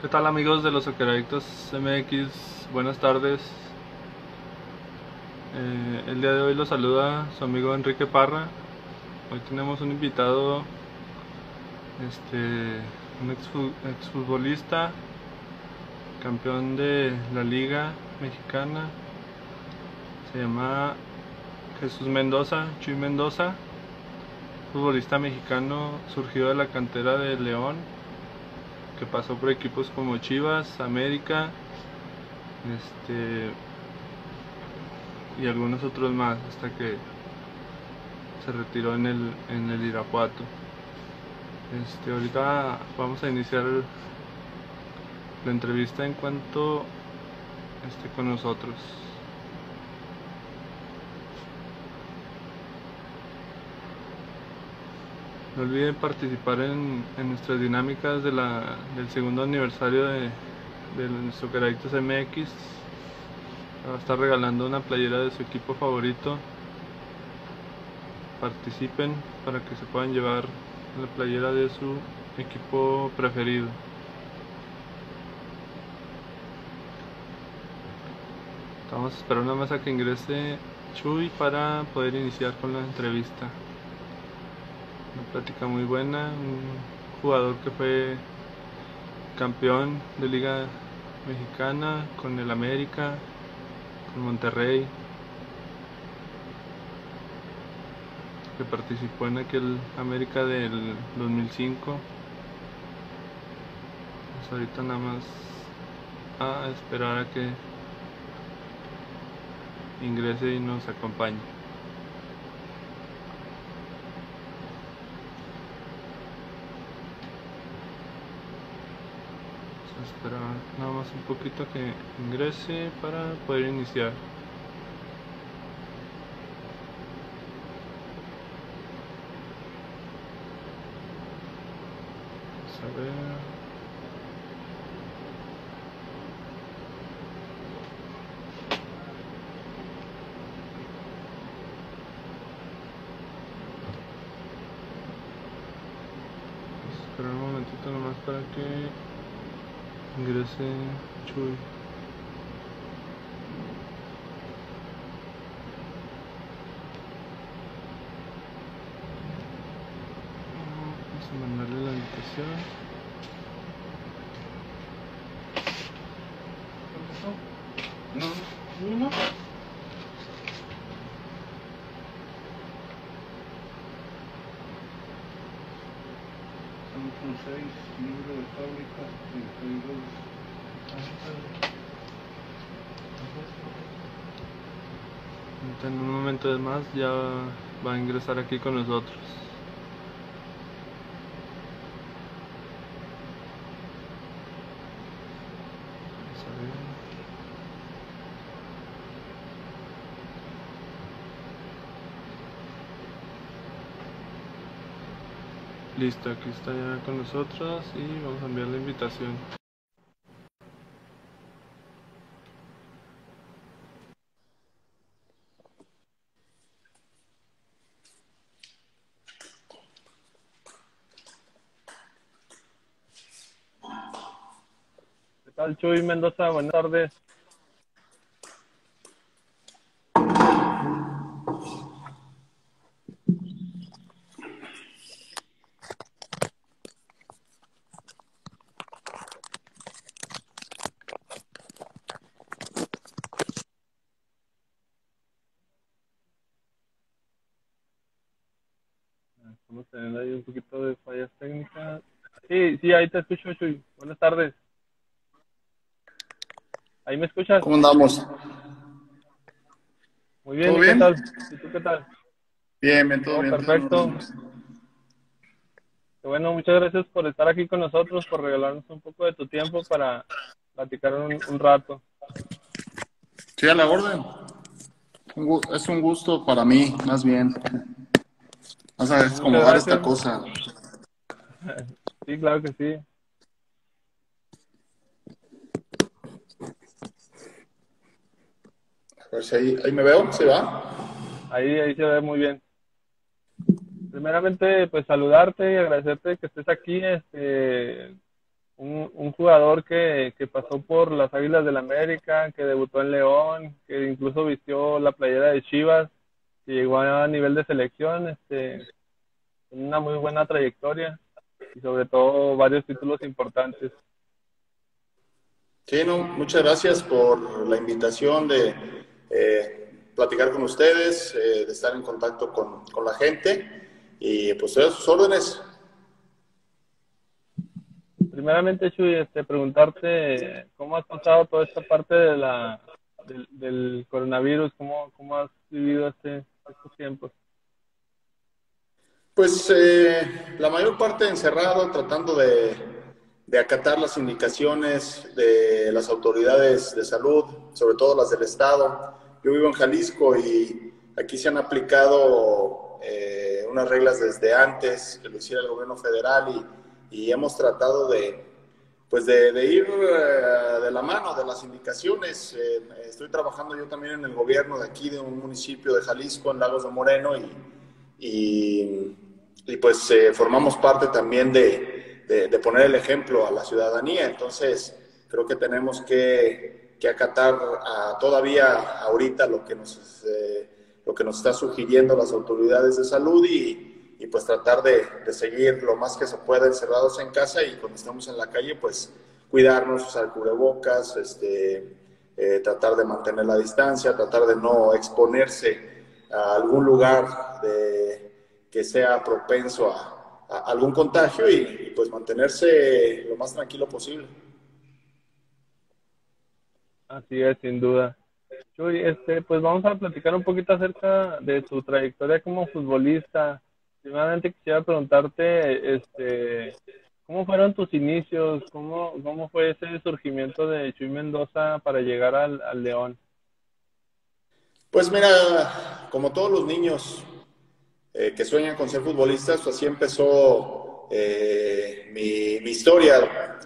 ¿Qué tal amigos de los Socceradictos MX? Buenas tardes. Eh, el día de hoy los saluda su amigo Enrique Parra. Hoy tenemos un invitado, este, un exfutbolista, campeón de la Liga Mexicana. Se llama Jesús Mendoza, Chuy Mendoza, futbolista mexicano surgido de la cantera de León que pasó por equipos como Chivas, América, este y algunos otros más hasta que se retiró en el, en el Irapuato. Este, ahorita vamos a iniciar la entrevista en cuanto esté con nosotros. No olviden participar en, nuestras dinámicas del segundo aniversario de, de Socceradictos MX. Va a estar regalando una playera de su equipo favorito. Participen para que se puedan llevar la playera de su equipo preferido. Estamos esperando más a que ingrese Chuy para poder iniciar con la entrevista una plática muy buena, un jugador que fue campeón de Liga Mexicana con el América, con Monterrey, que participó en aquel América del 2005. Pues ahorita nada más a esperar a que ingrese y nos acompañe. Esperar nada más un poquito que ingrese para poder iniciar vamos a ver esperar un momentito nomás para que ingrese Chuy. Vamos a mandarle la invitación. No, no. Son 6, número de fábrica, En un momento más ya va a ingresar aquí con nosotros. Listo, aquí está ya con nosotros y vamos a enviar la invitación. ¿Qué tal, Chuy Mendoza? Buenas tardes. Sí, ahí te escucho, Chuy. Buenas tardes. ¿Ahí me escuchas? ¿Cómo andamos? Muy bien, ¿qué tal? ¿Y tú qué tal? Bien, bien, todo bien. Perfecto. Bueno, muchas gracias por estar aquí con nosotros, por regalarnos un poco de tu tiempo para platicar un, rato. Sí, a la orden. Es un gusto para mí, más bien. Vas a acomodar esta cosa. Sí, claro que sí. Si ahí, ahí me veo, ¿se va? Ahí, ahí se ve muy bien. Primeramente, pues saludarte y agradecerte que estés aquí. Este, un, jugador que, que, pasó por las Águilas del América, que debutó en León, que incluso vistió la playera de Chivas, que llegó a nivel de selección, este, una muy buena trayectoria y sobre todo varios títulos importantes. Sí, no, muchas gracias por la invitación de eh, platicar con ustedes, eh, de estar en contacto con, con la gente y pues a sus órdenes primeramente, Chuy, este, preguntarte cómo has pasado toda esta parte de la, del, coronavirus, cómo, cómo has vivido este, estos tiempos. Pues eh, la mayor parte encerrado, tratando de, acatar las indicaciones de las autoridades de salud, sobre todo las del Estado. Yo vivo en Jalisco y aquí se han aplicado eh, unas reglas desde antes que lo hiciera el gobierno federal y hemos tratado de, pues de, ir eh, de la mano de las indicaciones. Estoy trabajando yo también en el gobierno de aquí, de un municipio de Jalisco, en Lagos de Moreno, y, pues eh, formamos parte también de, de, poner el ejemplo a la ciudadanía. Entonces, creo que tenemos que, que acatar a, todavía ahorita lo que nos... lo que nos está sugiriendo las autoridades de salud y, y pues tratar de, de, seguir lo más que se pueda encerrados en casa y cuando estamos en la calle pues cuidarnos, usar cubrebocas, este, eh, tratar de mantener la distancia, tratar de no exponerse a algún lugar de, que sea propenso a, algún contagio y, pues mantenerse lo más tranquilo posible. Así es, sin duda. Chuy, este, pues vamos a platicar un poquito acerca de tu trayectoria como futbolista primeramente quisiera preguntarte, este, ¿cómo fueron tus inicios? ¿Cómo, cómo fue ese surgimiento de Chuy Mendoza para llegar al, León? Pues mira, como todos los niños eh, que sueñan con ser futbolistas, así empezó eh, mi, mi, historia.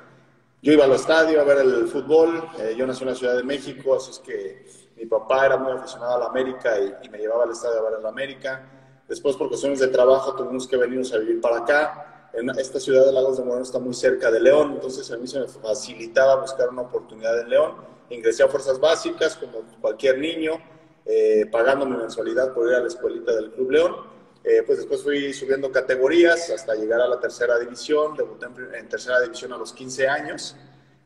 Yo iba al estadio a ver el fútbol, eh, yo nací en la Ciudad de México, así es que mi papá era muy aficionado a la América y, y me llevaba al estadio a ver el América. Después, por cuestiones de trabajo, tuvimos que venirnos a vivir para acá. En esta ciudad de Lagos de Moreno está muy cerca de León, entonces a mí se me facilitaba buscar una oportunidad en León. Ingresé a Fuerzas Básicas, como cualquier niño, eh, pagando mi mensualidad por ir a la escuelita del Club León. Eh, pues después fui subiendo categorías hasta llegar a la tercera división. Debuté en, tercera división a los 15 años.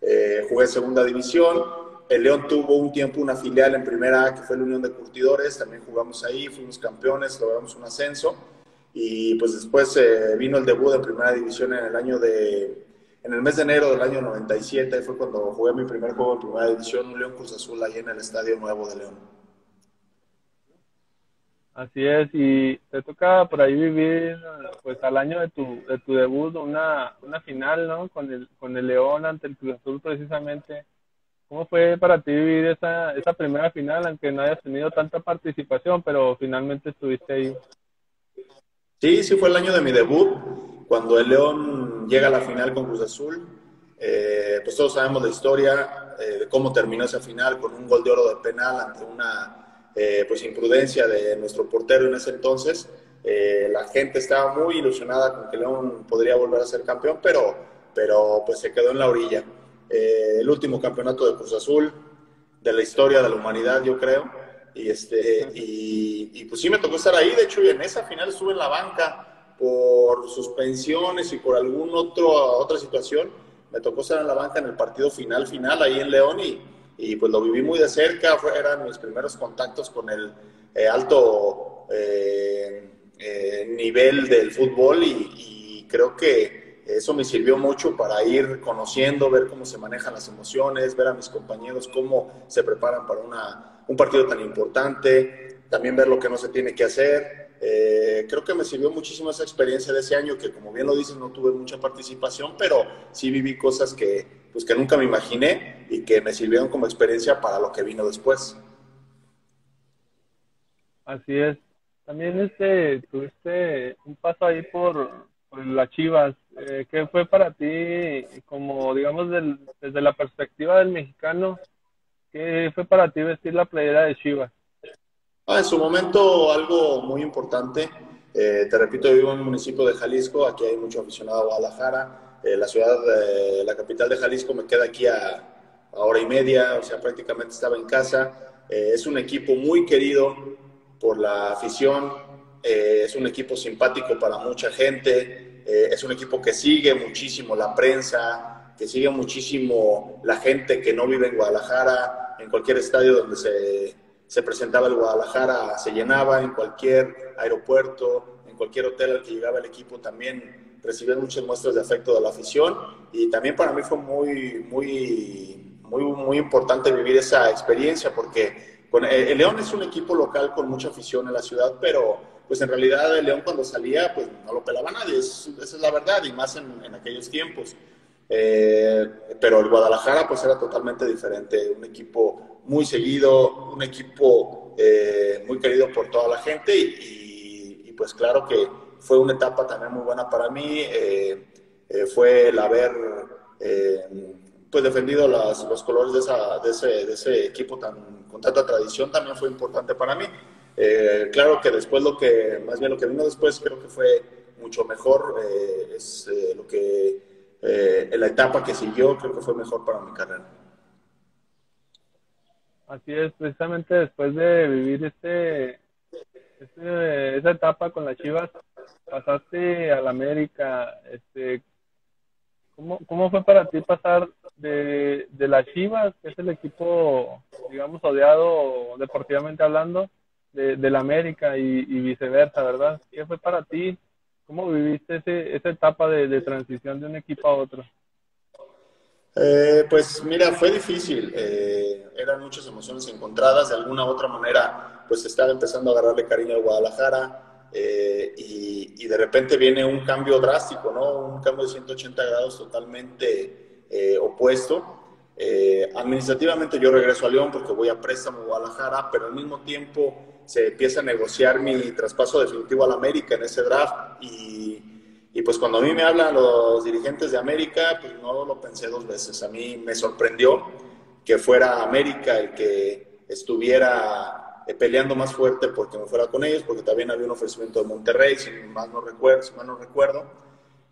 Eh, jugué segunda división el León tuvo un tiempo una filial en primera que fue la Unión de Curtidores, también jugamos ahí, fuimos campeones, logramos un ascenso y pues después eh, vino el debut en primera división en el año de, en el mes de enero del año 97, fue cuando jugué mi primer juego en primera división, un León Cruz Azul ahí en el Estadio Nuevo de León. Así es, y te toca por ahí vivir, pues al año de tu, de tu debut, una, una final, ¿no? Con el, con el León ante el Cruz Azul precisamente. ¿Cómo fue para ti vivir esa, esa primera final, aunque no hayas tenido tanta participación, pero finalmente estuviste ahí? Sí, sí fue el año de mi debut, cuando el León llega a la final con Cruz Azul. Eh, pues todos sabemos la historia eh, de cómo terminó esa final con un gol de oro de penal ante una eh, pues imprudencia de nuestro portero en ese entonces. la gente estaba muy ilusionada con que León podría volver a ser campeón, pero, pero pues se quedó en la orilla. Eh, el último campeonato de Cruz Azul de la historia de la humanidad, yo creo. Y, este, y, pues sí me tocó estar ahí, de hecho, y en esa final estuve en la banca por suspensiones y por otro otra situación. Me tocó estar en la banca en el partido final, final, ahí en León, y, y pues lo viví muy de cerca. eran mis primeros contactos con el eh, alto eh, nivel del fútbol y creo que eso me sirvió mucho para ir conociendo, ver cómo se manejan las emociones, ver a mis compañeros cómo se preparan para una, un partido tan importante, también ver lo que no se tiene que hacer. Eh, creo que me sirvió muchísimo esa experiencia de ese año, que como bien lo dices, no tuve mucha participación, pero sí viví cosas que, pues, que nunca me imaginé y que me sirvieron como experiencia para lo que vino después. Así es. También este, tuviste un paso ahí por, por las Chivas. Eh, ¿Qué fue para ti, como digamos, desde la perspectiva del mexicano, qué fue para ti vestir la playera de Chivas? Ah, en su momento algo muy importante. Eh, te repito, vivo en el municipio de Jalisco, aquí hay mucho aficionado a Guadalajara. La ciudad, la capital de Jalisco me queda aquí a, hora y media, o sea, prácticamente estaba en casa. es un equipo muy querido por la afición, es un equipo simpático para mucha gente, es un equipo que sigue muchísimo la prensa, que sigue muchísimo la gente que no vive en Guadalajara, en cualquier estadio donde se, se presentaba el Guadalajara se llenaba, en cualquier aeropuerto, en cualquier hotel al que llegaba el equipo también recibían muchas muestras de afecto de la afición y también para mí fue muy, muy, muy, muy importante vivir esa experiencia porque con, el León es un equipo local con mucha afición en la ciudad, pero pues en realidad el León cuando salía pues no lo pelaba nadie, esa es la verdad y más en, en aquellos tiempos. Eh, pero el Guadalajara pues era totalmente diferente, un equipo muy seguido, un equipo eh, muy querido por toda la gente y, pues claro que fue una etapa también muy buena para mí, eh, fue el haber pues defendido los colores de, esa, de, ese, de, ese, equipo tan, con tanta tradición también fue importante para mí. claro que después lo que, más bien lo que vino después creo que fue mucho mejor, es lo que eh, en la etapa que siguió creo que fue mejor para mi carrera. Así es, precisamente después de vivir este, este esa etapa con las Chivas, pasaste a la América. Este, ¿cómo, ¿Cómo fue para ti pasar de, de las Chivas, que es el equipo, digamos, odiado deportivamente hablando, de, de la América y, viceversa, ¿verdad? ¿Qué fue para ti ¿Cómo viviste ese, esa etapa de, transición de un equipo a otro? Eh, pues mira, fue difícil. Eh, eran muchas emociones encontradas. De alguna u otra manera, pues estaba empezando a agarrarle cariño al Guadalajara. Eh, y, de repente viene un cambio drástico, ¿no? Un cambio de 180 grados totalmente opuesto. administrativamente yo regreso a León porque voy a préstamo a Guadalajara, pero al mismo tiempo se empieza a negociar mi traspaso definitivo al América en ese draft y, y, pues cuando a mí me hablan los dirigentes de América, pues no lo pensé dos veces. A mí me sorprendió que fuera América el que estuviera eh, peleando más fuerte porque me fuera con ellos, porque también había un ofrecimiento de Monterrey, si más no recuerdo, si recuerdo.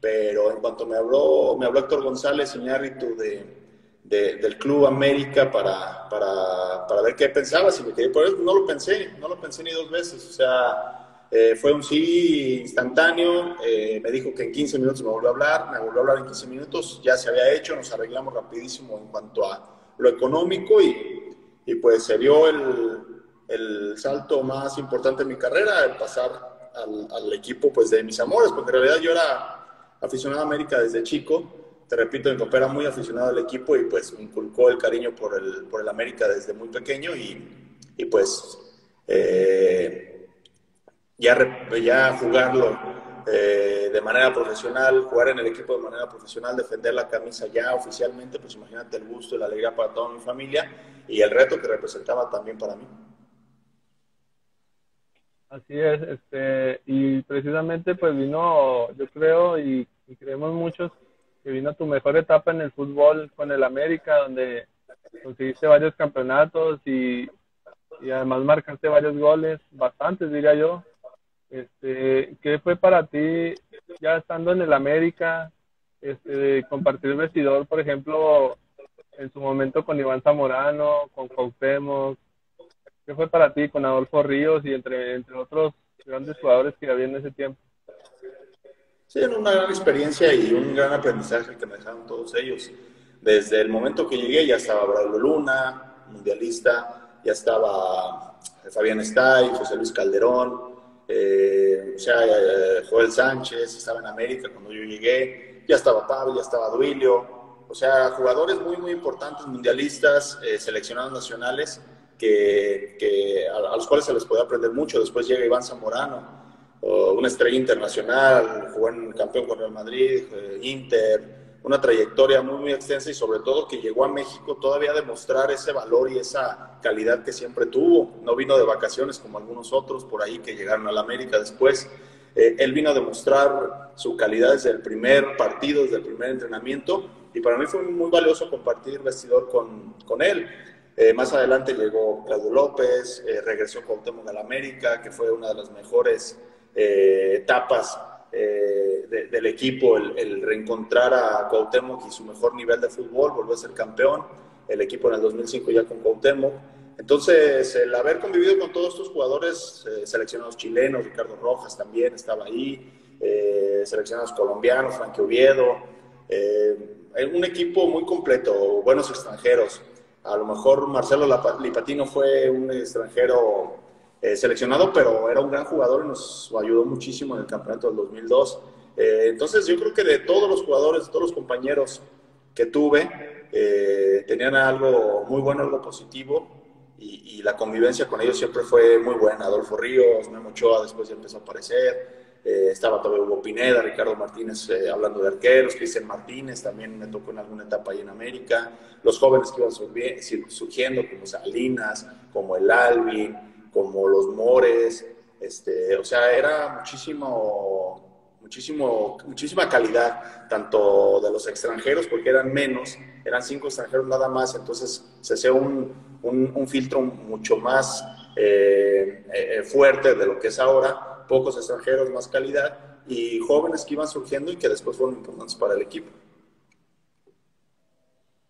Pero en cuanto me habló, me habló Héctor González Iñárritu de, del Club América para, para, para, ver qué pensaba, si me quedé por eso, no lo pensé, no lo pensé ni dos veces, o sea, eh, fue un sí instantáneo, eh, me dijo que en 15 minutos me volvió a hablar, me volvió a hablar en 15 minutos, ya se había hecho, nos arreglamos rapidísimo en cuanto a lo económico y, y pues se dio el, el, salto más importante en mi carrera, el pasar al, equipo pues de mis amores, porque en realidad yo era aficionado a América desde chico, te repito, mi papá era muy aficionado al equipo y pues inculcó el cariño por el, por el América desde muy pequeño y, y pues eh, ya, ya jugarlo eh, de manera profesional, jugar en el equipo de manera profesional, defender la camisa ya oficialmente, pues imagínate el gusto y la alegría para toda mi familia y el reto que representaba también para mí. Así es, este, y precisamente pues vino, yo creo, y creemos muchos, que vino tu mejor etapa en el fútbol con el América, donde conseguiste varios campeonatos y, y además marcaste varios goles, bastantes diría yo. Este, ¿Qué fue para ti, ya estando en el América, este, compartir vestidor, por ejemplo, en su momento con Iván Zamorano, con Cuauhtémoc? ¿Qué fue para ti con Adolfo Ríos y entre, entre otros grandes jugadores que había en ese tiempo? Sí, una gran experiencia y un gran aprendizaje que me dejaron todos ellos. Desde el momento que llegué ya estaba Braulio Luna, mundialista, ya estaba eh, Fabián Estay, José Luis Calderón, eh, o sea, eh, Joel Sánchez, estaba en América cuando yo llegué, ya estaba Pablo, ya estaba Duilio, o sea, jugadores muy, muy importantes, mundialistas, seleccionados nacionales, que, que a, a, los cuales se les puede aprender mucho. Después llega Iván Zamorano, una estrella internacional, jugó en campeón con Real Madrid, eh, Inter, una trayectoria muy, muy extensa y sobre todo que llegó a México todavía a demostrar ese valor y esa calidad que siempre tuvo. No vino de vacaciones como algunos otros por ahí que llegaron a la América después. Eh, él vino a demostrar su calidad desde el primer partido, desde el primer entrenamiento y para mí fue muy valioso compartir vestidor con, con él. Eh, más adelante llegó Claudio López, regresó con Temo a la América, que fue una de las mejores eh, etapas eh, del equipo el, reencontrar a Cuauhtémoc y su mejor nivel de fútbol, volvió a ser campeón, el equipo en el 2005 ya con Cuauhtémoc. Entonces, el haber convivido con todos estos jugadores eh, seleccionados chilenos, Ricardo Rojas también estaba ahí, eh, seleccionados colombianos, Frankie Oviedo, un equipo muy completo, buenos extranjeros. A lo mejor Marcelo Lipatino fue un extranjero seleccionado, pero era un gran jugador y nos ayudó muchísimo en el campeonato del 2002. Eh, entonces yo creo que de todos los jugadores, de todos los compañeros que tuve, eh, tenían algo muy bueno, algo positivo y, la convivencia con ellos siempre fue muy buena. Adolfo Ríos, Memo Ochoa después ya empezó a aparecer, eh, estaba todavía Hugo Pineda, Ricardo Martínez hablando de arqueros, Cristian Martínez también me tocó en alguna etapa ahí en América, los jóvenes que iban surgiendo como Salinas, como el Albi, como los Mores, este, o sea, era muchísimo muchísimo, muchísima calidad, tanto de los extranjeros, porque eran menos, eran cinco extranjeros nada más, entonces se hacía un, un, filtro mucho más eh, eh, fuerte de lo que es ahora, pocos extranjeros, más calidad, y jóvenes que iban surgiendo y que después fueron importantes para el equipo.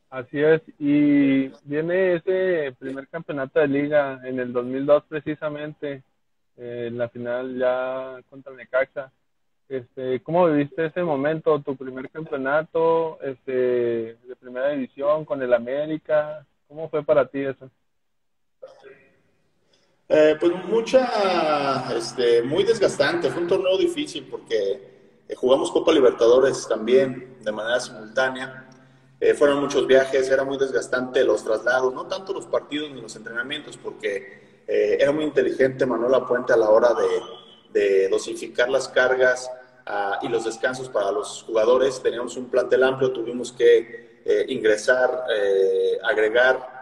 Así es, y viene ese primer campeonato de liga en el 2002 precisamente, eh, en la final ya contra Necaxa. Este, ¿Cómo viviste ese momento, tu primer campeonato este, de primera división con el América? ¿Cómo fue para ti eso? Eh, pues mucha, este, muy desgastante, fue un torneo difícil porque eh, jugamos Copa Libertadores también de manera simultánea, eh, fueron muchos viajes, era muy desgastante los traslados, no tanto los partidos ni los entrenamientos, porque era muy inteligente Manuel Puente a la hora de, dosificar las cargas ah, y los descansos para los jugadores. Teníamos un plantel amplio, tuvimos que eh, ingresar, eh, agregar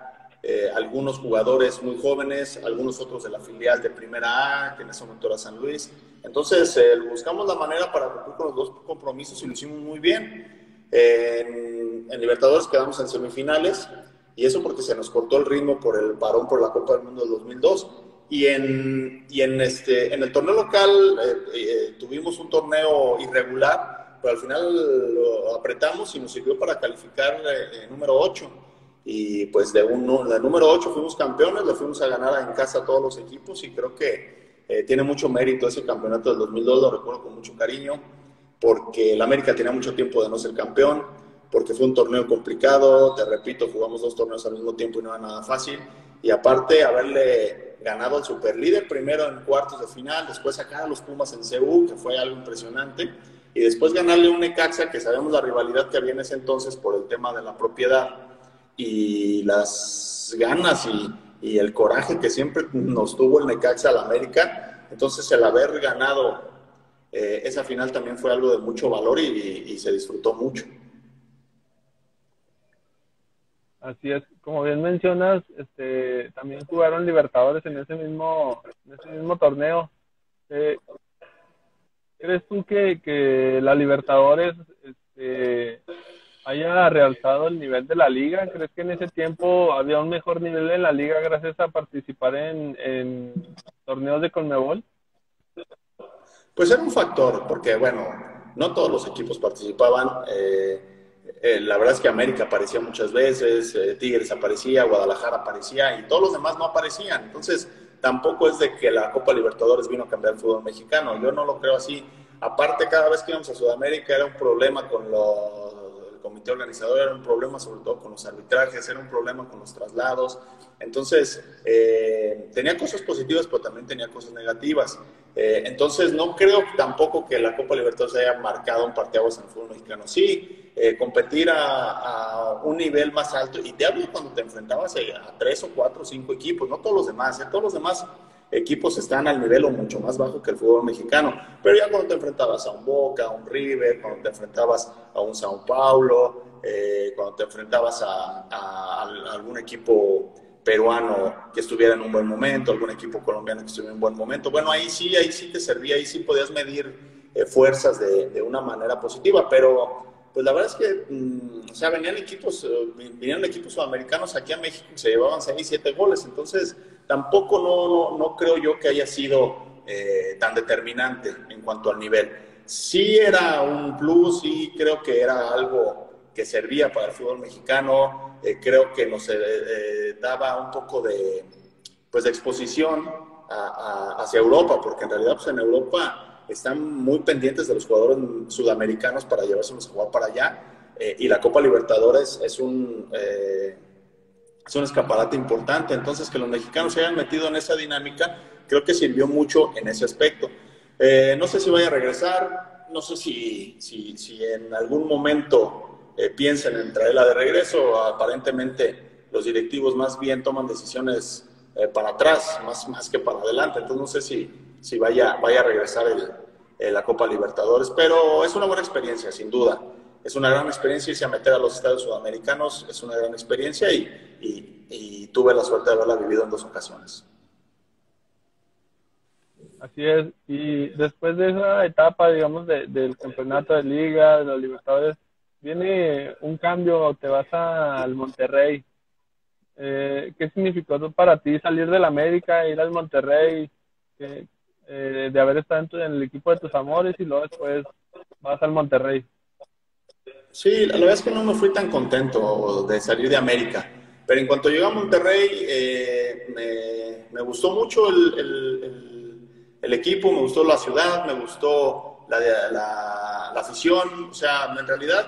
eh, algunos jugadores muy jóvenes, algunos otros de la filial de Primera A, que en ese momento era San Luis. Entonces, buscamos la manera para cumplir con los dos compromisos y lo hicimos muy bien. En, en, Libertadores quedamos en semifinales y eso porque se nos cortó el ritmo por el parón por la Copa del Mundo del 2002 y en, y en, este, en el torneo local eh, eh, tuvimos un torneo irregular, pero al final lo apretamos y nos sirvió para calificar eh, número 8. Y pues de, un, de número 8 fuimos campeones, le fuimos a ganar en casa a todos los equipos y creo que tiene mucho mérito ese campeonato del 2002, lo recuerdo con mucho cariño, porque el América tenía mucho tiempo de no ser campeón, porque fue un torneo complicado, te repito, jugamos dos torneos al mismo tiempo y no era nada fácil, y aparte haberle ganado al superlíder, primero en cuartos de final, después sacar a los Pumas en CU, que fue algo impresionante, y después ganarle un Necaxa, que sabemos la rivalidad que había en ese entonces por el tema de la propiedad, y las ganas y, el coraje que siempre nos tuvo el Necaxa al América, entonces el haber ganado eh, esa final también fue algo de mucho valor y se disfrutó mucho. Así es, como bien mencionas, este, también jugaron Libertadores en ese mismo, en ese mismo torneo. Eh, ¿Crees tú que, que la Libertadores este, haya realzado el nivel de la liga? ¿Crees que en ese tiempo había un mejor nivel en la liga gracias a participar en, en torneos de Conmebol? Pues era un factor, porque bueno, no todos los equipos participaban. Eh, eh, la verdad es que América aparecía muchas veces, eh, Tigres aparecía, Guadalajara aparecía y todos los demás no aparecían. Entonces, tampoco es de que la Copa Libertadores vino a cambiar el fútbol mexicano. Yo no lo creo así. Aparte, cada vez que íbamos a Sudamérica era un problema con el comité organizador, era un problema sobre todo con los arbitrajes, era un problema con los traslados. Entonces, eh, tenía cosas positivas, pero también tenía cosas negativas. entonces, no creo tampoco que la Copa Libertadores haya marcado un parteaguas en el fútbol mexicano. Sí, eh, competir a, un nivel más alto. Y te hablo cuando te enfrentabas a, tres o cuatro o cinco equipos, no todos los demás, ¿eh? todos los demás equipos están al nivel o mucho más bajo que el fútbol mexicano. Pero ya cuando te enfrentabas a un Boca, a un River, cuando te enfrentabas a un Sao Paulo, eh, cuando te enfrentabas a, a, algún equipo peruano que estuviera en un buen momento, algún equipo colombiano que estuviera en un buen momento, bueno, ahí sí, ahí sí te servía, ahí sí podías medir fuerzas de, de, una manera positiva, pero pues la verdad es que, mm, o sea, venían equipos, eh, vinieron equipos sudamericanos aquí a México y se llevaban 6 y 7 goles, entonces tampoco no, no, creo yo que haya sido eh, tan determinante en cuanto al nivel. sí era un plus, sí creo que era algo que servía para el fútbol mexicano, eh, creo que nos eh, daba un poco de, pues, exposición hacia Europa, porque en realidad pues, en Europa están muy pendientes de los jugadores sudamericanos para llevárselos a jugar para allá, y la Copa Libertadores es un es un escaparate importante. Entonces, que los mexicanos se hayan metido en esa dinámica, creo que sirvió mucho en ese aspecto. Eh, no sé si vaya a regresar, no sé si, si, si en algún momento eh, piensen en traerla de regreso. Aparentemente, los directivos más bien toman decisiones eh, para atrás, más, más que para adelante. Entonces, no sé si, si vaya, vaya a regresar el, la Copa Libertadores, pero es una buena experiencia, sin duda es una gran experiencia irse a meter a los estados sudamericanos, es una gran experiencia y, y, tuve la suerte de haberla vivido en dos ocasiones. Así es, y después de esa etapa, digamos, del campeonato de liga, de los Libertadores, viene un cambio, te vas al Monterrey. Eh, ¿Qué significó para ti salir del América, ir al Monterrey, eh, de haber estado en el equipo de tus amores y luego después vas al Monterrey? Sí, la verdad es que no me fui tan contento de salir de América. Pero en cuanto llegué a Monterrey, eh, me, gustó mucho el, equipo, me gustó la ciudad, me gustó la, la, afición. O sea, en realidad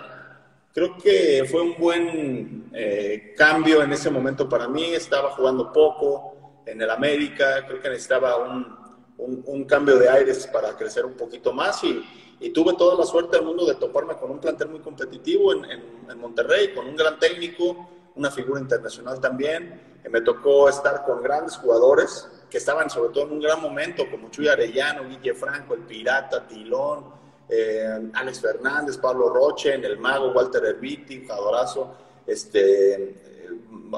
creo que fue un buen eh, cambio en ese momento para mí. Estaba jugando poco en el América, creo que necesitaba un, un cambio de aires para crecer un poquito más y y tuve toda la suerte del mundo de toparme con un plantel muy competitivo en, en, Monterrey, con un gran técnico, una figura internacional también. me tocó estar con grandes jugadores que estaban sobre todo en un gran momento, como Chuy Arellano, Guille Franco, el Pirata, Tilón, eh, Alex Fernández, Pablo Roche, en el Mago, Walter Herbiti, Jadorazo, este, eh,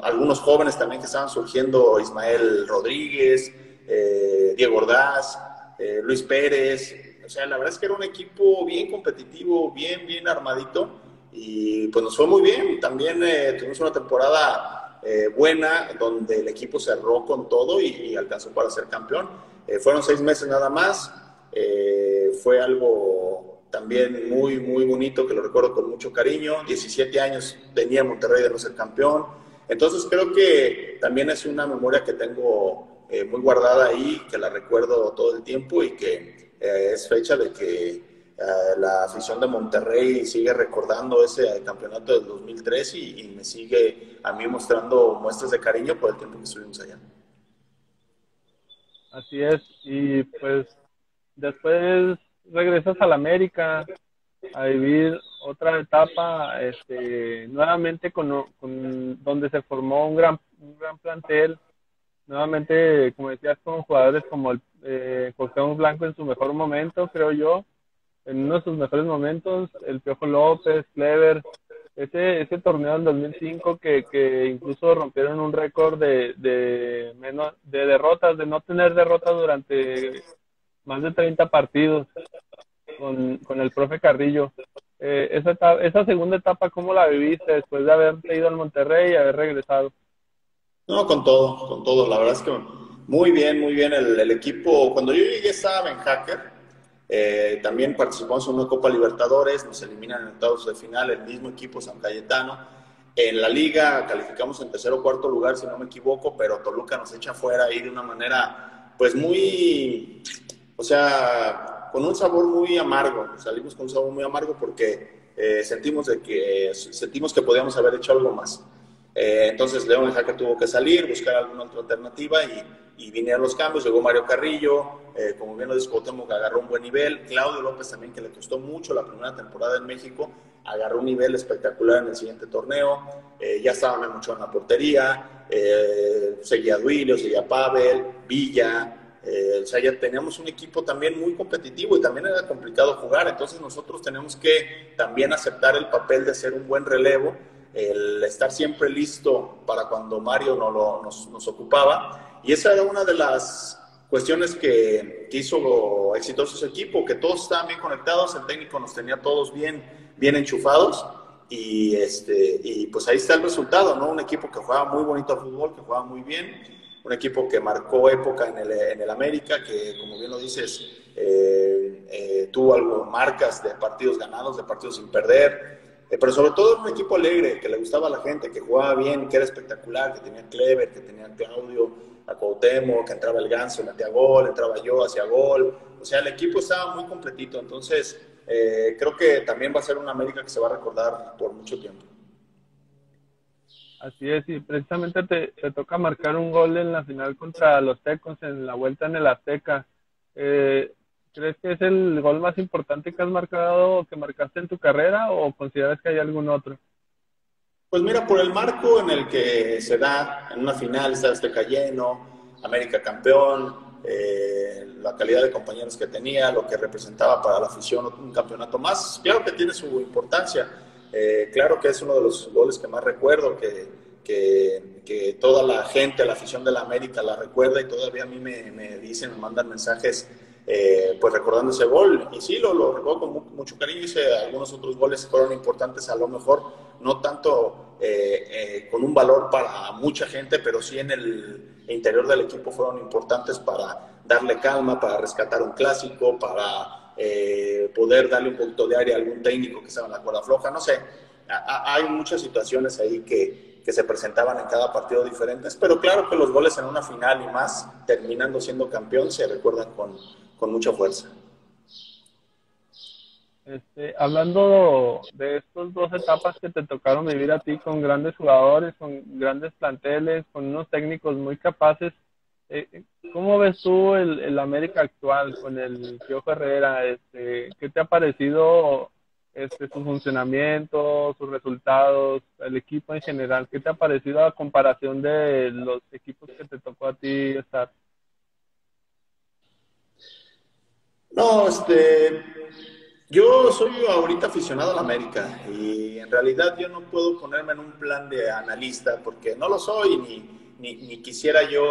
algunos jóvenes también que estaban surgiendo, Ismael Rodríguez, eh, Diego Ordaz, Luis Pérez, o sea, la verdad es que era un equipo bien competitivo, bien, bien armadito y pues nos fue muy bien. También eh, tuvimos una temporada eh, buena donde el equipo cerró con todo y, alcanzó para ser campeón. Eh, fueron seis meses nada más. fue algo también muy, muy bonito que lo recuerdo con mucho cariño. 17 años tenía Monterrey de no ser campeón. Entonces creo que también es una memoria que tengo muy guardada ahí, que la recuerdo todo el tiempo y que eh, es fecha de que eh, la afición de Monterrey sigue recordando ese campeonato del 2003 y, me sigue a mí mostrando muestras de cariño por el tiempo que estuvimos allá. Así es, y pues después regresas a la América a vivir otra etapa, este, nuevamente con, con donde se formó un gran, un gran plantel, nuevamente, como decías, con jugadores como el eh, Blanco en su mejor momento, creo yo, en uno de sus mejores momentos, el Piojo López, Clever, ese, ese torneo del 2005 que, que incluso rompieron un récord de, de, menos, de derrotas, de no tener derrotas durante más de 30 partidos con, con el profe Carrillo. Eh, esa, esa segunda etapa, ¿cómo la viviste después de haber ido al Monterrey y haber regresado? No, con todo, con todo. La verdad es que muy bien, muy bien el, equipo. Cuando yo llegué estaba en Hacker. Eh, también participamos en una Copa Libertadores, nos eliminan en octavos de final el mismo equipo San Cayetano. En la liga calificamos en tercer o cuarto lugar, si no me equivoco, pero Toluca nos echa fuera ahí de una manera, pues muy, o sea, con un sabor muy amargo. Salimos con un sabor muy amargo porque eh, sentimos de que sentimos que podíamos haber hecho algo más. Eh, entonces León Jaca tuvo que salir, buscar alguna otra alternativa y, y vinieron los cambios. Llegó Mario Carrillo, eh, como bien lo dijo que agarró un buen nivel. Claudio López también, que le costó mucho la primera temporada en México, agarró un nivel espectacular en el siguiente torneo. Eh, ya estaban mucho en la portería. seguía Duilio, seguía Pavel, Villa. o sea, ya teníamos un equipo también muy competitivo y también era complicado jugar. Entonces nosotros tenemos que también aceptar el papel de ser un buen relevo el estar siempre listo para cuando Mario no lo, nos, ocupaba. Y esa era una de las cuestiones que, hizo exitoso ese equipo, que todos estaban bien conectados, el técnico nos tenía todos bien, bien enchufados. Y, este, y pues ahí está el resultado, ¿no? Un equipo que jugaba muy bonito al fútbol, que jugaba muy bien, un equipo que marcó época en el, en el América, que como bien lo dices, eh, eh, tuvo algo, marcas de partidos ganados, de partidos sin perder, pero sobre todo un equipo alegre, que le gustaba a la gente, que jugaba bien, que era espectacular, que tenía Clever, que tenía Claudio, a Cuauhtémoc, que entraba el Ganso, metía gol, entraba yo, hacía gol, o sea, el equipo estaba muy completito, entonces eh, creo que también va a ser una América que se va a recordar por mucho tiempo. Así es, y precisamente te, toca marcar un gol en la final contra los Tecos en la vuelta en el Azteca. Eh, ¿Crees que es el gol más importante que has marcado que marcaste en tu carrera o consideras que hay algún otro? Pues mira, por el marco en el que se da en una final, está Azteca lleno, América campeón, eh, la calidad de compañeros que tenía, lo que representaba para la afición un campeonato más, claro que tiene su importancia. Eh, claro que es uno de los goles que más recuerdo, que, que, que, toda la gente, la afición de la América la recuerda y todavía a mí me, me dicen, me mandan mensajes eh, pues recordando ese gol. Y sí, lo, lo recuerdo con mucho cariño. Hice algunos otros goles fueron importantes, a lo mejor no tanto eh, eh, con un valor para mucha gente, pero sí en el interior del equipo fueron importantes para darle calma, para rescatar un clásico, para poder darle un punto de área a algún técnico que estaba en la cuerda floja. No sé, hay muchas situaciones ahí que, que se presentaban en cada partido diferentes, pero claro que los goles en una final y más, terminando siendo campeón, se recuerdan con, con mucha fuerza. Este, hablando de estas dos etapas que te tocaron vivir a ti con grandes jugadores, con grandes planteles, con unos técnicos muy capaces, eh, ¿cómo ves tú el, América actual con el Piojo Herrera? Este, ¿Qué te ha parecido este, su funcionamiento, sus resultados, el equipo en general? ¿Qué te ha parecido a comparación de los equipos que te tocó a ti estar? No, este, yo soy ahorita aficionado a la América y en realidad yo no puedo ponerme en un plan de analista porque no lo soy ni, ni, quisiera yo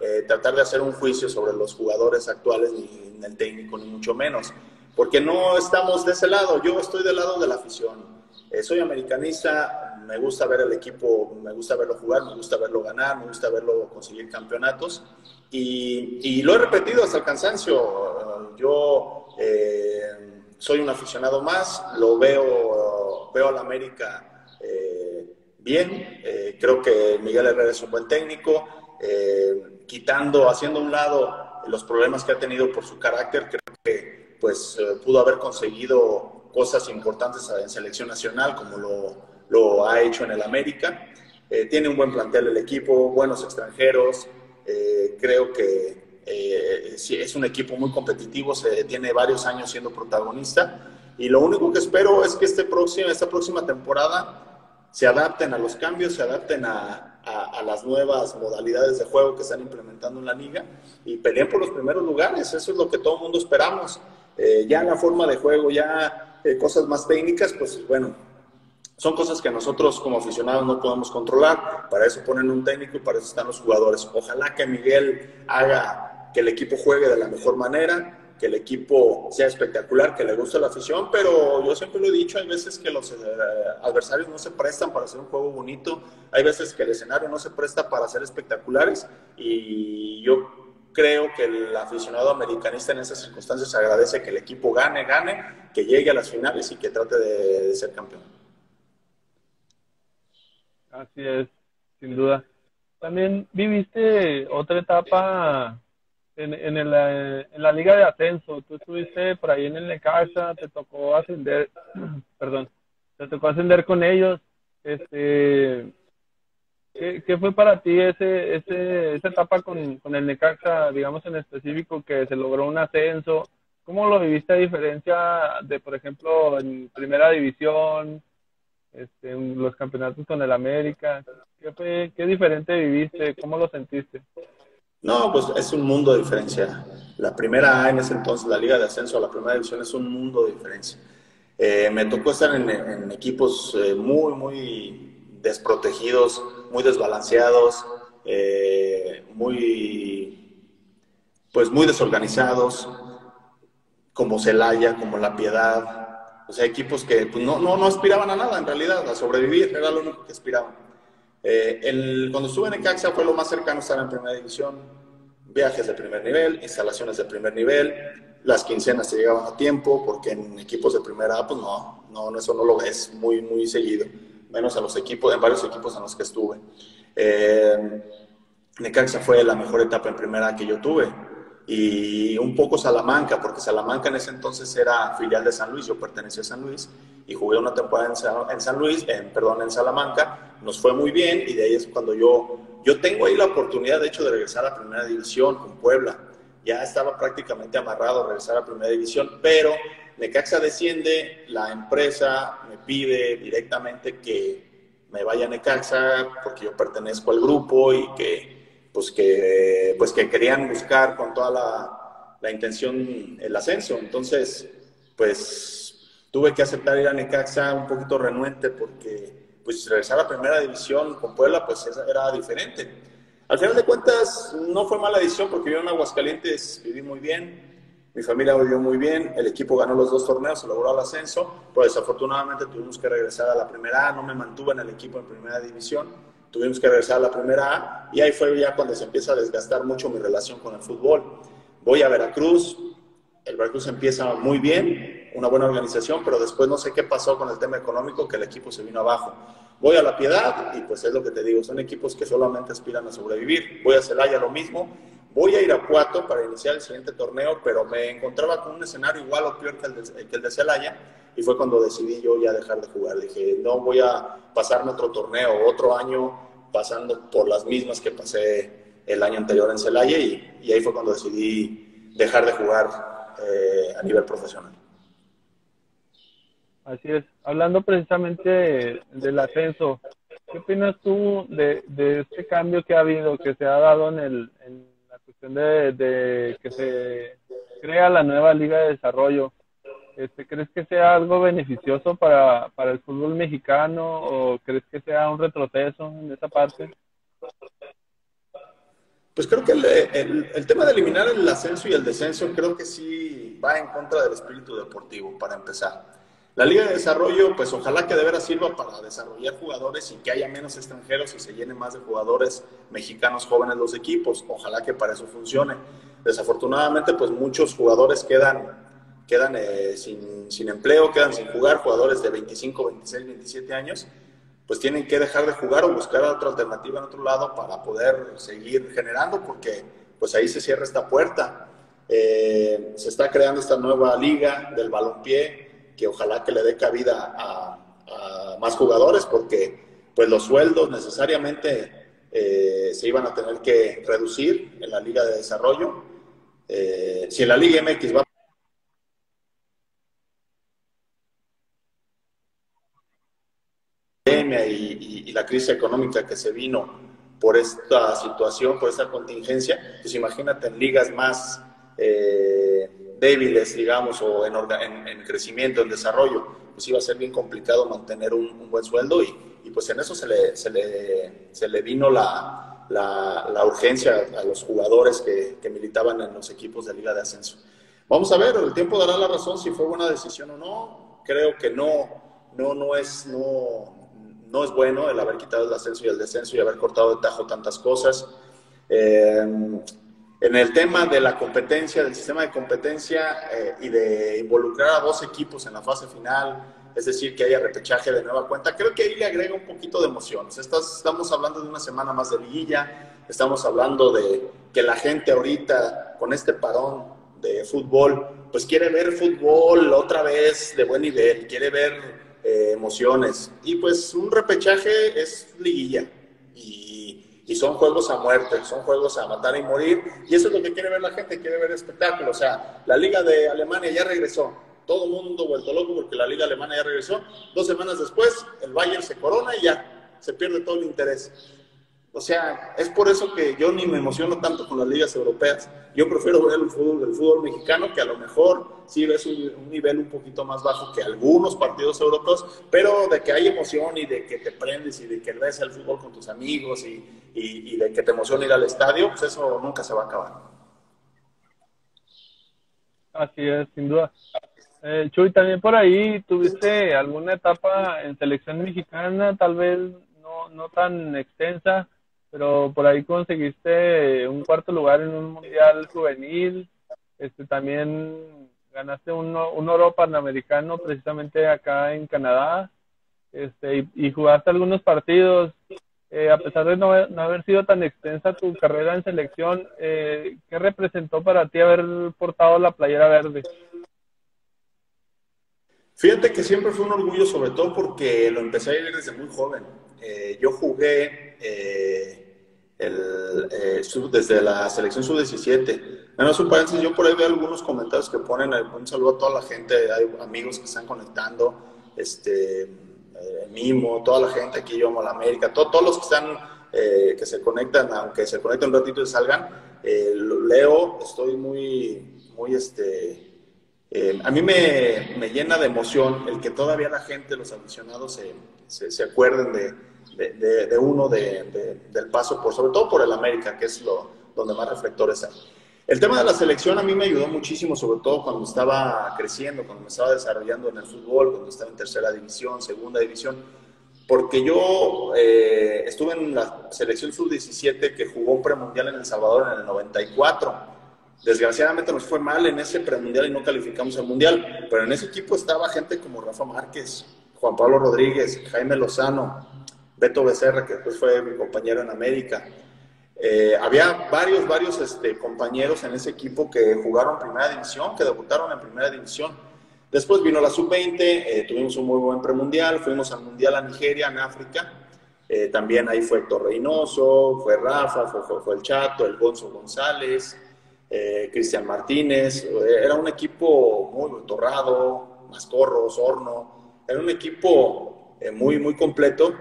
eh, tratar de hacer un juicio sobre los jugadores actuales ni en el técnico ni mucho menos porque no estamos de ese lado, yo estoy del lado de la afición. Eh, soy americanista, me gusta ver el equipo, me gusta verlo jugar, me gusta verlo ganar, me gusta verlo conseguir campeonatos y, y lo he repetido hasta el cansancio. Yo eh, soy un aficionado más, lo veo, veo al América eh, bien, creo que Miguel Herrera es un buen técnico, quitando, haciendo a un lado los problemas que ha tenido por su carácter, creo que pues pudo haber conseguido cosas importantes en selección nacional, como lo, lo ha hecho en el América. Eh, tiene un buen plantel el equipo, buenos extranjeros. Eh, creo que eh, es un equipo muy competitivo, se tiene varios años siendo protagonista. Y lo único que espero es que este próximo, esta próxima temporada se adapten a los cambios, se adapten a, a, las nuevas modalidades de juego que están implementando en la liga y peleen por los primeros lugares. Eso es lo que todo el mundo esperamos. ya la forma de juego, ya eh, cosas más técnicas, pues bueno, son cosas que nosotros como aficionados no podemos controlar. Para eso ponen un técnico y para eso están los jugadores. Ojalá que Miguel haga que el equipo juegue de la mejor manera, que el equipo sea espectacular, que le guste la afición, pero yo siempre lo he dicho, hay veces que los eh, adversarios no se prestan para hacer un juego bonito, hay veces que el escenario no se presta para ser espectaculares y yo creo que el aficionado americanista en esas circunstancias agradece que el equipo gane, gane, que llegue a las finales y que trate de, ser campeón. Así es, sin duda. También viviste otra etapa en, en, el, en la liga de ascenso. Tú estuviste por ahí en el Necaxa, te tocó ascender, perdón, te tocó ascender con ellos. Este, ¿Qué, fue para ti ese, ese, esa etapa con, con, el Necaxa, digamos en específico, que se logró un ascenso? ¿Cómo lo viviste a diferencia de, por ejemplo, en primera división, este, en los campeonatos con el América? ¿Qué, fue, ¿Qué diferente viviste? ¿Cómo lo sentiste? No, pues es un mundo de diferencia. La primera A en ese entonces, la Liga de Ascenso, la primera división es un mundo de diferencia. Eh, me tocó estar en, en equipos eh, muy, muy desprotegidos, muy desbalanceados, eh, muy, pues muy desorganizados, como Celaya, como La Piedad, o sea, equipos que pues, no, no, no, aspiraban a nada en realidad, a sobrevivir, era lo único que aspiraban. Eh, el, cuando estuve en Ecaxa fue lo más cercano estar en primera división, viajes de primer nivel, instalaciones de primer nivel, las quincenas te llegaban a tiempo, porque en equipos de primera pues no, no, eso no lo ves muy, muy seguido, menos en los equipos, en varios equipos en los que estuve. Eh, Necaxa fue la mejor etapa en primera que yo tuve y un poco Salamanca, porque Salamanca en ese entonces era filial de San Luis, yo pertenecía a San Luis y jugué una temporada en San, Luis, en, perdón, en Salamanca, nos fue muy bien y de ahí es cuando yo, yo tengo ahí la oportunidad de hecho de regresar a Primera División con Puebla, ya estaba prácticamente amarrado a regresar a Primera División, pero Necaxa desciende, la empresa me pide directamente que me vaya a Necaxa porque yo pertenezco al grupo y que pues que, pues que querían buscar con toda la, la intención el ascenso. Entonces, pues tuve que aceptar ir a Necaxa un poquito renuente porque pues regresar a primera división con Puebla pues era diferente. Al final de cuentas no fue mala decisión porque yo en Aguascalientes viví muy bien, mi familia vivió muy bien, el equipo ganó los dos torneos, se logró el ascenso, pues desafortunadamente tuvimos que regresar a la primera A, no me mantuve en el equipo en primera división tuvimos que regresar a la primera A y ahí fue ya cuando se empieza a desgastar mucho mi relación con el fútbol. Voy a Veracruz, el Veracruz empieza muy bien, una buena organización, pero después no sé qué pasó con el tema económico que el equipo se vino abajo. Voy a La Piedad y pues es lo que te digo, son equipos que solamente aspiran a sobrevivir. Voy a Celaya lo mismo. Voy a Irapuato para iniciar el siguiente torneo, pero me encontraba con un escenario igual o peor que el de, que el de Celaya y fue cuando decidí yo ya dejar de jugar. Dije, no voy a pasarme otro torneo, otro año pasando por las mismas que pasé el año anterior en Celaya y, ahí fue cuando decidí dejar de jugar eh, a nivel profesional. Así es. Hablando precisamente del ascenso, ¿qué opinas tú de, este cambio que ha habido, que se ha dado en, el, la cuestión de, de que se crea la nueva Liga de Desarrollo? Este, ¿Crees que sea algo beneficioso para, para el fútbol mexicano o crees que sea un retroceso en esa parte? Pues creo que el, el, el, tema de eliminar el ascenso y el descenso creo que sí va en contra del espíritu deportivo, para empezar. La Liga de Desarrollo, pues ojalá que de veras sirva para desarrollar jugadores y que haya menos extranjeros y se llene más de jugadores mexicanos jóvenes los equipos. Ojalá que para eso funcione. Desafortunadamente, pues muchos jugadores quedan quedan eh, sin, sin, empleo, quedan sin jugar, jugadores de 25, 26, 27 años, pues tienen que dejar de jugar o buscar otra alternativa en otro lado para poder seguir generando, porque pues ahí se cierra esta puerta. Eh, se está creando esta nueva liga del balompié, que ojalá que le dé cabida a, más jugadores, porque pues los sueldos necesariamente eh, se iban a tener que reducir en la liga de desarrollo. si en la Liga MX va y, la crisis económica que se vino por esta situación, por esta contingencia, pues imagínate en ligas más eh, débiles, digamos, o en, crecimiento, en desarrollo, pues iba a ser bien complicado mantener un, buen sueldo y, pues en eso se le, se le, se le vino la, la, urgencia a los jugadores que, que militaban en los equipos de liga de ascenso. Vamos a ver, el tiempo dará la razón si fue buena decisión o no. Creo que no, no, no es, no, no es bueno el haber quitado el ascenso y el descenso y haber cortado de tajo tantas cosas. Eh, en el tema de la competencia, del sistema de competencia eh, y de involucrar a dos equipos en la fase final, es decir, que haya repechaje de nueva cuenta, creo que ahí le agrega un poquito de emociones. estamos hablando de una semana más de liguilla, estamos hablando de que la gente ahorita con este parón de fútbol, pues quiere ver fútbol otra vez de buen nivel, quiere ver eh, emociones. Y pues un repechaje es liguilla. Y, y, son juegos a muerte, son juegos a matar y morir. Y eso es lo que quiere ver la gente, quiere ver espectáculo. O sea, la Liga de Alemania ya regresó. Todo el mundo vuelto loco porque la Liga Alemana ya regresó. Dos semanas después, el Bayern se corona y ya se pierde todo el interés. O sea, es por eso que yo ni me emociono tanto con las ligas europeas. Yo prefiero ver el fútbol, el fútbol mexicano, que a lo mejor sí ves un, nivel un poquito más bajo que algunos partidos europeos, pero de que hay emoción y de que te prendes y de que ves el fútbol con tus amigos y, y, de que te emociona ir al estadio, pues eso nunca se va a acabar. Así es, sin duda. Eh, Chuy, también por ahí tuviste alguna etapa en selección mexicana, tal vez no, no tan extensa, pero por ahí conseguiste un cuarto lugar en un mundial juvenil. este, también ganaste un, un oro panamericano precisamente acá en Canadá, este, y, jugaste algunos partidos. Eh, a pesar de no, haber sido tan extensa tu carrera en selección, eh, ¿qué representó para ti haber portado la playera verde? Fíjate que siempre fue un orgullo, sobre todo porque lo empecé a vivir desde muy joven. Eh, yo jugué eh, el, eh, desde la selección sub-17. Menos un paréntesis, yo por ahí veo algunos comentarios que ponen un saludo a toda la gente, hay amigos que están conectando, este, Mimo, toda la gente aquí, yo amo la América, todos los que están, que se conectan, aunque se conecten un ratito y salgan, leo, estoy muy, muy, este, eh, a mí me, me, llena de emoción el que todavía la gente, los aficionados, se, se, acuerden de, de, de uno del paso, por, sobre todo por el América, que es lo, donde más reflectores hay. El tema de la selección a mí me ayudó muchísimo, sobre todo cuando estaba creciendo, cuando me estaba desarrollando en el fútbol, cuando estaba en tercera división, segunda división, porque yo eh, estuve en la selección sub-17 que jugó un premundial en El Salvador en el 94 Desgraciadamente nos fue mal en ese premundial y no calificamos al mundial, pero en ese equipo estaba gente como Rafa Márquez, Juan Pablo Rodríguez, Jaime Lozano, Beto Becerra, que después fue mi compañero en América. Eh, había varios, varios este, compañeros en ese equipo que jugaron primera división, que debutaron en primera división. Después vino la sub-20, eh, tuvimos un muy buen premundial, fuimos al mundial a Nigeria, en África. Eh, también ahí fue Héctor Reynoso, fue Rafa, fue, el Chato, el Gonzo González, Cristian Martínez, era un equipo muy torrado, Mascorros, Horno, era un equipo muy, muy completo,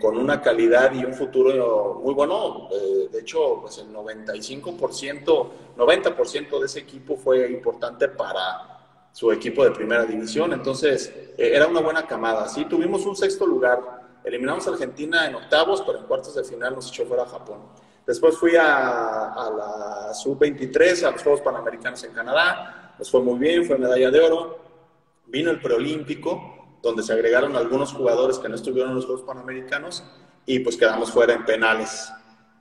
con una calidad y un futuro muy bueno. de hecho, pues el 95%, 90% de ese equipo fue importante para su equipo de primera división, entonces era una buena camada. Sí, tuvimos un sexto lugar, eliminamos a Argentina en octavos, pero en cuartos de final nos echó fuera a Japón. Después fui a, a la sub-23, a los Juegos Panamericanos en Canadá, nos fue muy bien, fue medalla de oro. Vino el preolímpico, donde se agregaron algunos jugadores que no estuvieron en los Juegos Panamericanos y pues quedamos fuera en penales.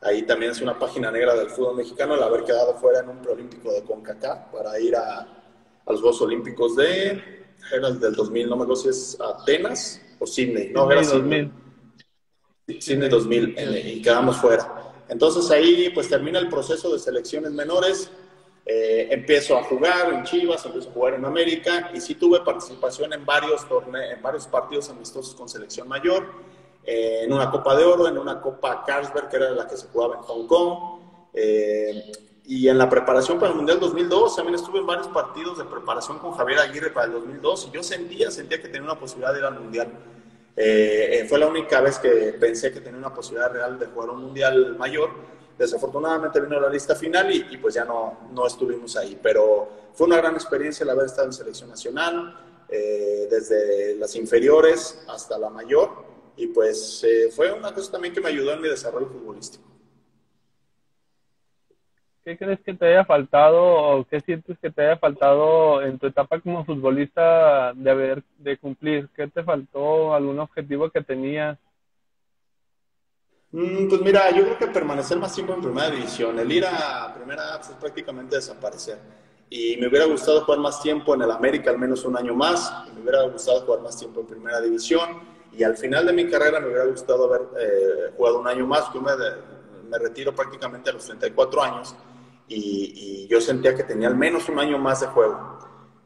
Ahí también es una página negra del fútbol mexicano el haber quedado fuera en un preolímpico de CONCACAF para ir a, a los Juegos Olímpicos de, era el del 2000, no me acuerdo si es Atenas o Sydney, no, era Sydney. 2000. Sydney 2000 y quedamos fuera. Entonces ahí pues termina el proceso de selecciones menores, eh, empiezo a jugar en Chivas, empiezo a jugar en América y sí tuve participación en varios, torneos, en varios partidos amistosos con selección mayor, eh, en una Copa de Oro, en una Copa Carlsberg, que era la que se jugaba en Hong Kong, eh, y en la preparación para el Mundial 2002 también estuve en varios partidos de preparación con Javier Aguirre para el 2002 y yo sentía, sentía que tenía una posibilidad de ir al Mundial. Eh, eh, fue la única vez que pensé que tenía una posibilidad real de jugar un mundial mayor. Desafortunadamente vino la lista final y, pues ya no, no, estuvimos ahí. Pero fue una gran experiencia el haber estado en selección nacional, eh, desde las inferiores hasta la mayor. Y pues fue una cosa también que me ayudó en mi desarrollo futbolístico. ¿Qué crees que te haya faltado o qué sientes que te haya faltado en tu etapa como futbolista de haber de cumplir? ¿Qué te faltó? ¿Algún objetivo que tenías? Mm, pues mira, yo creo que permanecer más tiempo en primera división. El ir a primera pues, es prácticamente desaparecer. Y me hubiera gustado jugar más tiempo en el América, al menos un año más. Y me hubiera gustado jugar más tiempo en primera división. Y al final de mi carrera me hubiera gustado haber eh, jugado un año más. Yo me, me retiro prácticamente a los 34 años y, yo sentía que tenía al menos un año más de juego.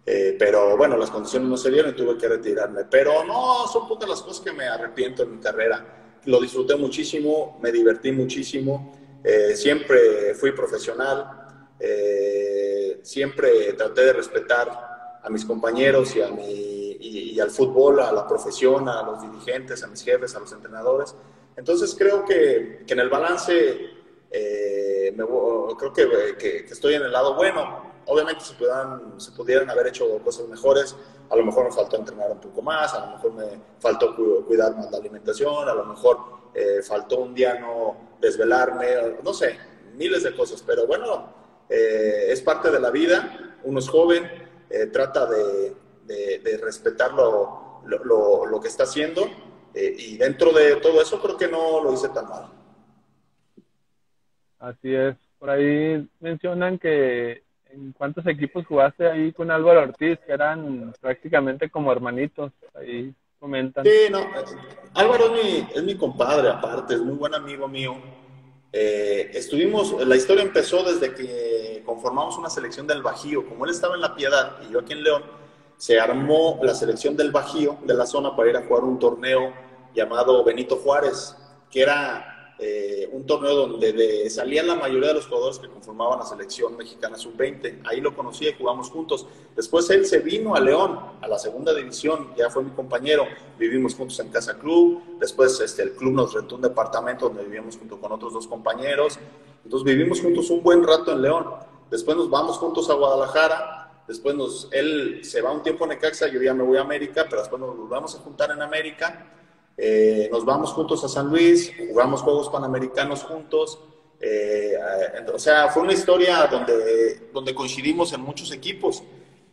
Eh, pero bueno, las condiciones no se dieron y tuve que retirarme. Pero no, son pocas las cosas que me arrepiento en mi carrera. Lo disfruté muchísimo, me divertí muchísimo, eh, siempre fui profesional, eh, siempre traté de respetar a mis compañeros y, a mi, y, al fútbol, a la profesión, a los dirigentes, a mis jefes, a los entrenadores. Entonces creo que, en el balance eh, creo que, que, estoy en el lado bueno. Obviamente se, puedan, se pudieran haber hecho cosas mejores. A lo mejor me faltó entrenar un poco más, a lo mejor me faltó cuidar más la alimentación, a lo mejor eh, faltó un día no desvelarme, no sé, miles de cosas. Pero bueno, eh, es parte de la vida. Uno es joven, trata de, de, respetar lo, lo, lo, que está haciendo. y dentro de todo eso creo que no lo hice tan mal. Así es. Por ahí mencionan que ¿En cuántos equipos jugaste ahí con Álvaro Ortiz, que eran prácticamente como hermanitos? Ahí comentan. Sí, no, Álvaro es mi, es mi compadre, aparte, es muy buen amigo mío. Eh, estuvimos, la historia empezó desde que conformamos una selección del Bajío. Como él estaba en La Piedad y yo aquí en León, se armó la selección del Bajío, de la zona, para ir a jugar un torneo llamado Benito Juárez, que era eh, un torneo donde salían la mayoría de los jugadores que conformaban la selección mexicana sub-20. Ahí lo conocí y jugamos juntos. Después él se vino a León, a la segunda división, ya fue mi compañero. Vivimos juntos en Casa Club. Después este, el club nos rentó un departamento donde vivíamos junto con otros dos compañeros. Entonces vivimos juntos un buen rato en León. Después nos vamos juntos a Guadalajara. Después nos, él se va un tiempo en Necaxa, yo ya me voy a América, pero después nos volvemos a juntar en América eh, nos vamos juntos a San Luis, jugamos Juegos Panamericanos juntos. Eh, o sea, fue una historia donde, donde coincidimos en muchos equipos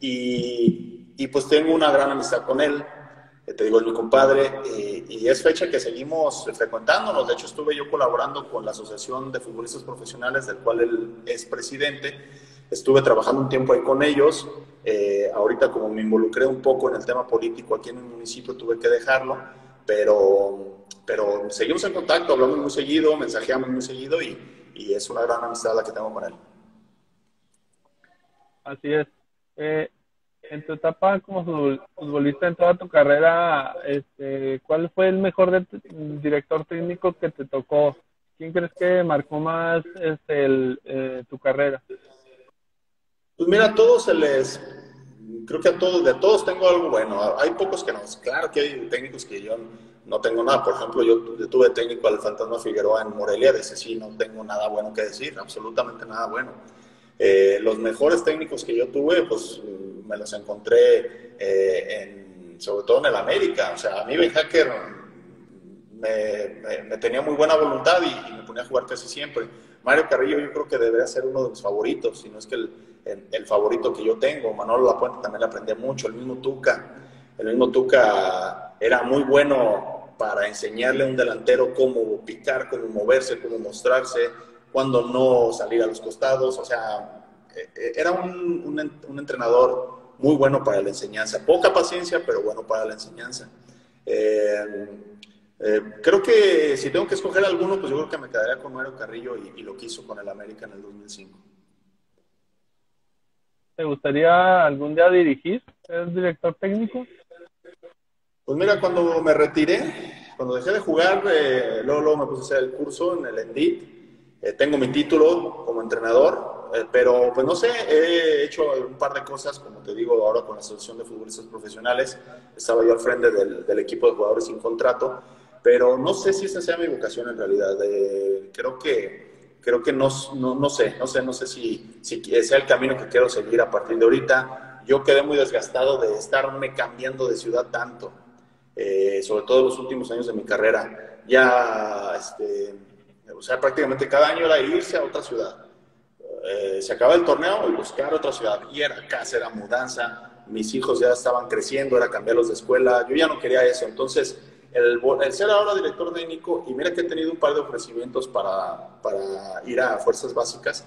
y, y pues tengo una gran amistad con él. Eh, te digo, es mi compadre y es fecha que seguimos frecuentándonos. De hecho, estuve yo colaborando con la Asociación de Futbolistas Profesionales, del cual él es presidente. Estuve trabajando un tiempo ahí con ellos. ahorita, como me involucré un poco en el tema político aquí en el municipio, tuve que dejarlo pero, pero seguimos en contacto, hablamos muy seguido, mensajeamos muy seguido y, y es una gran amistad la que tengo con él. Así es. Eh, en tu etapa como futbolista en toda tu carrera, este, ¿cuál fue el mejor director técnico que te tocó? ¿Quién crees que marcó más este, el, eh, tu carrera? Pues mira, a todos se les, creo que a todos, de todos tengo algo bueno. Hay pocos que no. Claro que hay técnicos que yo no tengo nada. Por ejemplo, yo, tuve técnico al Fantasma Figueroa en Morelia, de ese sí no tengo nada bueno que decir, absolutamente nada bueno. Eh, los mejores técnicos que yo tuve, pues me los encontré eh, en, sobre todo en el América. O sea, a mí Ben Hacker me, tenía muy buena voluntad y, y, me ponía a jugar casi siempre. Mario Carrillo yo creo que debería ser uno de mis favoritos, si no es que el, el, favorito que yo tengo. Manolo Lapuente también le aprendí mucho, el mismo Tuca. El mismo Tuca era muy bueno para enseñarle a un delantero cómo picar, cómo moverse, cómo mostrarse, cuándo no salir a los costados. O sea, e, e, era un, un, entrenador muy bueno para la enseñanza. Poca paciencia, pero bueno para la enseñanza. Eh, eh, creo que si tengo que escoger alguno, pues yo creo que me quedaría con Mario Carrillo y, lo que hizo con el América en el 2005. ¿Te gustaría algún día dirigir? ¿Eres director técnico? Pues mira, cuando me retiré, cuando dejé de jugar, eh, luego, me puse a hacer el curso en el ENDIT. Eh, tengo mi título como entrenador, eh, pero pues no sé, he hecho un par de cosas, como te digo ahora con la Asociación de Futbolistas Profesionales. Estaba yo al frente del, del equipo de jugadores sin contrato, pero no sé si esa sea mi vocación en realidad. creo que creo que no, no, no, sé, no sé, no sé si, si sea el camino que quiero seguir a partir de ahorita. Yo quedé muy desgastado de estarme cambiando de ciudad tanto, eh, sobre todo en los últimos años de mi carrera. Ya, este, o sea, prácticamente cada año era irse a otra ciudad. Eh, se acaba el torneo y buscar otra ciudad. Y era casa, era mudanza. Mis hijos ya estaban creciendo, era cambiarlos de escuela. Yo ya no quería eso. Entonces, el, ser ahora director técnico, y mira que he tenido un par de ofrecimientos para, para ir a fuerzas básicas,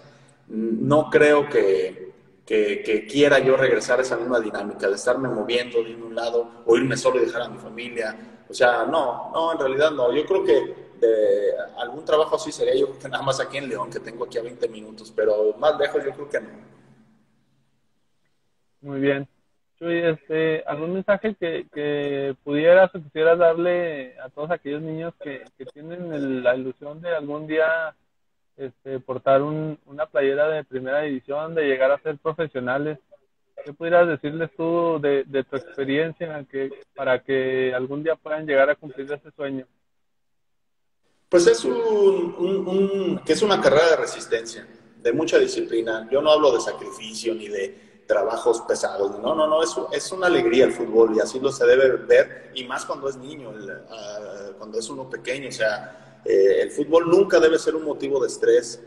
no creo que, que, quiera yo regresar a esa misma dinámica de estarme moviendo de un lado o irme solo y dejar a mi familia. O sea, no, no, en realidad no. Yo creo que de algún trabajo así sería yo creo que nada más aquí en León, que tengo aquí a 20 minutos, pero más lejos yo creo que no. Muy bien este, ¿algún mensaje que, que pudieras o quisieras darle a todos aquellos niños que, que tienen la ilusión de algún día este, portar un, una playera de primera división, de llegar a ser profesionales? ¿Qué pudieras decirles tú de, de tu experiencia que, para que algún día puedan llegar a cumplir ese sueño? Pues es un, un, que es una carrera de resistencia, de mucha disciplina. Yo no hablo de sacrificio ni de trabajos pesados. No, no, no, es, es una alegría el fútbol y así lo se debe ver, y más cuando es niño, ah, cuando es uno pequeño. O sea, eh, el fútbol nunca debe ser un motivo de estrés,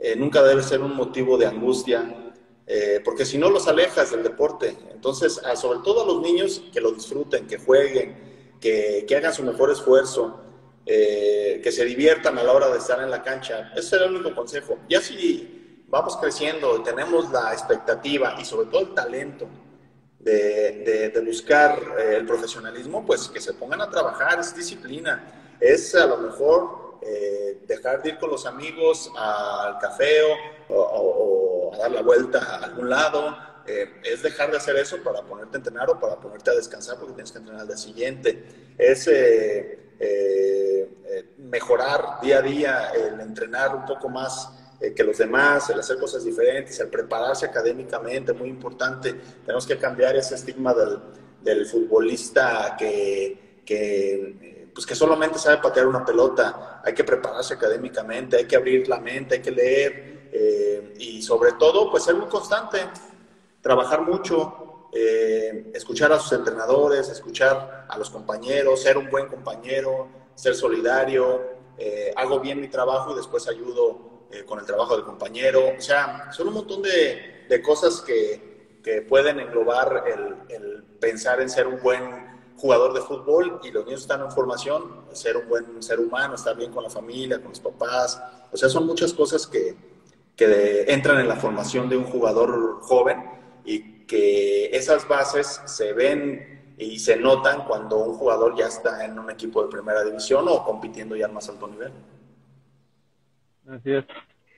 eh, nunca debe ser un motivo de angustia, eh, porque si no los alejas del deporte. Entonces, sobre todo a los niños, que lo disfruten, que jueguen, que, que hagan su mejor esfuerzo. que se diviertan a la hora de estar en la cancha. Ese es el único consejo. Ya si vamos creciendo, tenemos la expectativa y sobre todo el talento de, buscar eh, el profesionalismo, pues que se pongan a trabajar, es disciplina, es a lo mejor eh, dejar de ir con los amigos al café o, a dar la vuelta a algún lado, eh, es dejar de hacer eso para ponerte a entrenar o para ponerte a descansar porque tienes que entrenar al día siguiente, es mejorar día a día, el entrenar un poco más eh, que los demás, el hacer cosas diferentes, el prepararse académicamente, muy importante. Tenemos que cambiar ese estigma del, futbolista que, que, pues que solamente sabe patear una pelota. Hay que prepararse académicamente, hay que abrir la mente, hay que leer eh, y sobre todo, pues ser muy constante, trabajar mucho, eh, escuchar a sus entrenadores, escuchar a los compañeros, ser un buen compañero, ser solidario, hago bien mi trabajo y después ayudo eh, con el trabajo del compañero. O sea, son un montón de, de cosas que, que, pueden englobar el, el, pensar en ser un buen jugador de fútbol y los niños están en formación, ser un buen ser humano, estar bien con la familia, con los papás. O sea, son muchas cosas que, que entran en la formación de un jugador joven y que esas bases se ven y se notan cuando un jugador ya está en un equipo de primera división o compitiendo ya al más alto nivel. Así es.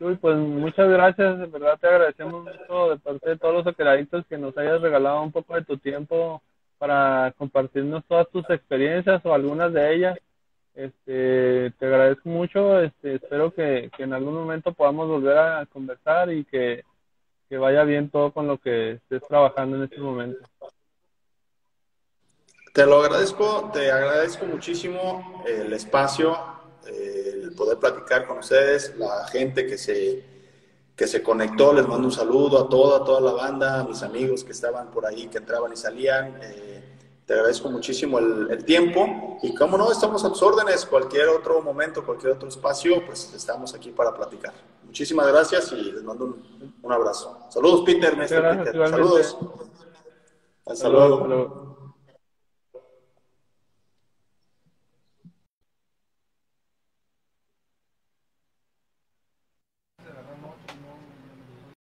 Uy, pues muchas gracias, de verdad te agradecemos mucho de parte de todos los operaditos que nos hayas regalado un poco de tu tiempo para compartirnos todas tus experiencias o algunas de ellas. Este, te agradezco mucho, este, espero que, que en algún momento podamos volver a conversar y que, que vaya bien todo con lo que estés trabajando en este momento. Te lo agradezco, te agradezco muchísimo el espacio, el poder platicar con ustedes, la gente que se, que se conectó, les mando un saludo a toda, toda la banda, a mis amigos que estaban por ahí, que entraban y salían. Eh, te agradezco muchísimo el, tiempo y como no, estamos a tus órdenes, cualquier otro momento, cualquier otro espacio, pues estamos aquí para platicar. Muchísimas gracias y les mando un, abrazo. Saludos, Peter. Saludos. Hasta luego.